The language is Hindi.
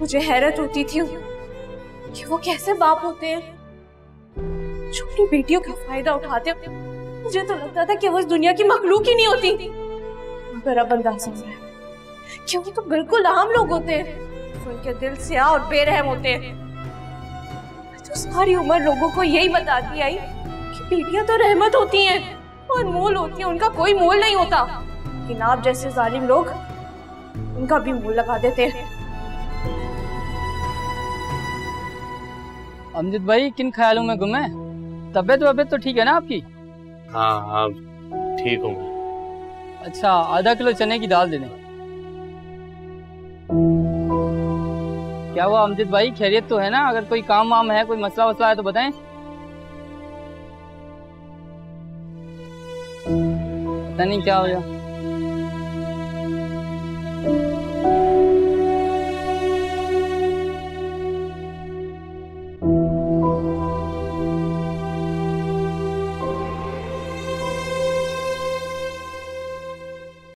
मुझे हैरत होती थी कि वो कैसे बाप होते हैं। अपनी बेटियों का फ़ायदा उठाते मुझे तो लगता था कि वो इस दुनिया की मखलूक ही नहीं होती। मगर अब अंदाज़ा हो रहा है कि वो तो बिल्कुल आम लोग होते हैं उनके दिल से और बेरहम होते हैं। तो सारी उम्र लोगों को यही बताती आई कि बेटियाँ तो रहमत होती हैं और मोल होती है, उनका कोई मोल नहीं होता। लेकिन आप जैसे जालिम लोग, उनका भी मोल लगा देते हैं। अमजद भाई किन ख्यालों में गुम है तबीयत वबीयत तो ठीक है ना आपकी? हाँ हाँ ठीक हूँ अच्छा आधा किलो चने की दाल दे दें क्या हुआ अमजद भाई खैरियत तो है ना? अगर कोई काम वाम है कोई मसला वसला है तो बताएँ। पता नहीं क्या हो गया।